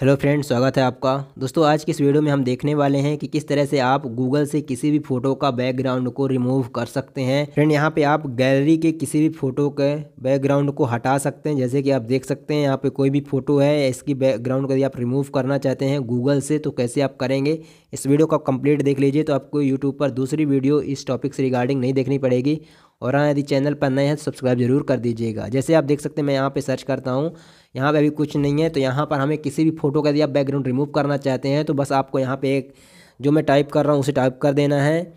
Hello friends, स्वागत है आपका। दोस्तों, आज की इस वीडियो में हम देखने वाले हैं कि किस तरह से आप गूगल से किसी भी फ़ोटो का बैकग्राउंड को रिमूव कर सकते हैं। फ्रेंड, यहाँ पे आप गैलरी के किसी भी फ़ोटो के बैकग्राउंड को हटा सकते हैं। जैसे कि आप देख सकते हैं, यहाँ पे कोई भी फ़ोटो है, इसकी बैकग्राउंड को यदि आप रिमूव करना चाहते हैं गूगल से तो कैसे आप करेंगे? इस वीडियो को आप कंप्लीट देख लीजिए तो आपको यूट्यूब पर दूसरी वीडियो इस टॉपिक से रिगार्डिंग नहीं देखनी पड़ेगी। और हाँ यदि चैनल पर नए हैं तो सब्सक्राइब ज़रूर कर दीजिएगा। जैसे आप देख सकते हैं, मैं यहाँ पे सर्च करता हूँ। यहाँ पे अभी कुछ नहीं है तो यहाँ पर हमें किसी भी फ़ोटो का यदि आप बैकग्राउंड रिमूव करना चाहते हैं तो बस आपको यहाँ पे एक, जो मैं टाइप कर रहा हूँ, उसे टाइप कर देना है।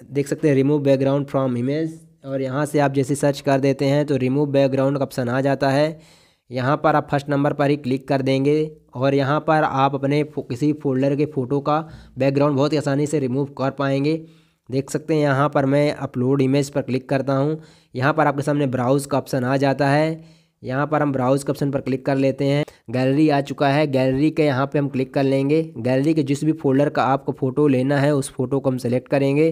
देख सकते हैं रिमूव बैकग्राउंड फ्रॉम इमेज और यहाँ से आप जैसे सर्च कर देते हैं तो रिमूव बैकग्राउंड का ऑप्शन आ जाता है। यहाँ पर आप फ़र्स्ट नंबर पर ही क्लिक कर देंगे। और यहाँ पर आप अपने किसी फोल्डर के फ़ोटो का बैकग्राउंड बहुत ही आसानी से रिमूव कर पाएँगे। देख सकते हैं, यहाँ पर मैं अपलोड इमेज पर क्लिक करता हूँ। यहाँ पर आपके सामने ब्राउज़ का ऑप्शन आ जाता है। यहाँ पर हम ब्राउज़ के ऑप्शन पर क्लिक कर लेते हैं। गैलरी आ चुका है। गैलरी के यहाँ पे हम क्लिक कर लेंगे। गैलरी के जिस भी फोल्डर का आपको फ़ोटो लेना है, उस फ़ोटो को हम सेलेक्ट करेंगे।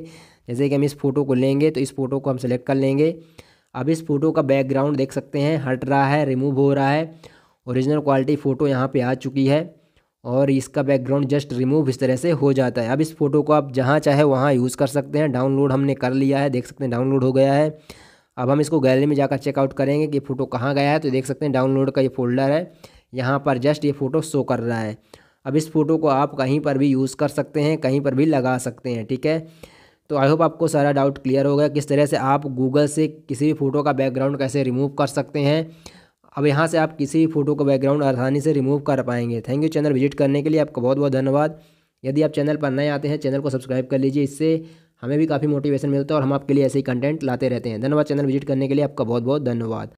जैसे कि हम इस फ़ोटो को लेंगे तो इस फ़ोटो को हम सेलेक्ट कर लेंगे। अब इस फ़ोटो का बैकग्राउंड देख सकते हैं। हट रहा है रिमूव हो रहा है। ओरिजिनल क्वालिटी फ़ोटो यहाँ पर आ चुकी है। और इसका बैकग्राउंड जस्ट रिमूव इस तरह से हो जाता है। अब इस फ़ोटो को आप जहाँ चाहे वहाँ यूज़ कर सकते हैं। डाउनलोड हमने कर लिया है, देख सकते हैं डाउनलोड हो गया है। अब हम इसको गैलरी में जाकर चेकआउट करेंगे कि फ़ोटो कहाँ गया है। तो देख सकते हैं डाउनलोड का ये फोल्डर है। यहाँ पर जस्ट ये फ़ोटो शो कर रहा है। अब इस फ़ोटो को आप कहीं पर भी यूज़ कर सकते हैं, कहीं पर भी लगा सकते हैं, ठीक है? तो आई होप आपको सारा डाउट क्लियर हो गया। किस तरह से आप गूगल से किसी भी फ़ोटो का बैकग्राउंड कैसे रिमूव कर सकते हैं। अब यहाँ से आप किसी भी फ़ोटो का बैकग्राउंड आसानी से रिमूव कर पाएँगे। थैंक यू चैनल विज़िट करने के लिए आपका बहुत बहुत धन्यवाद। यदि आप चैनल पर नए आते हैं चैनल को सब्सक्राइब कर लीजिए। इससे हमें भी काफ़ी मोटिवेशन मिलता है और हम आपके लिए ऐसे ही कंटेंट लाते रहते हैं। धन्यवाद चैनल विज़िट करने के लिए आपका बहुत बहुत धन्यवाद।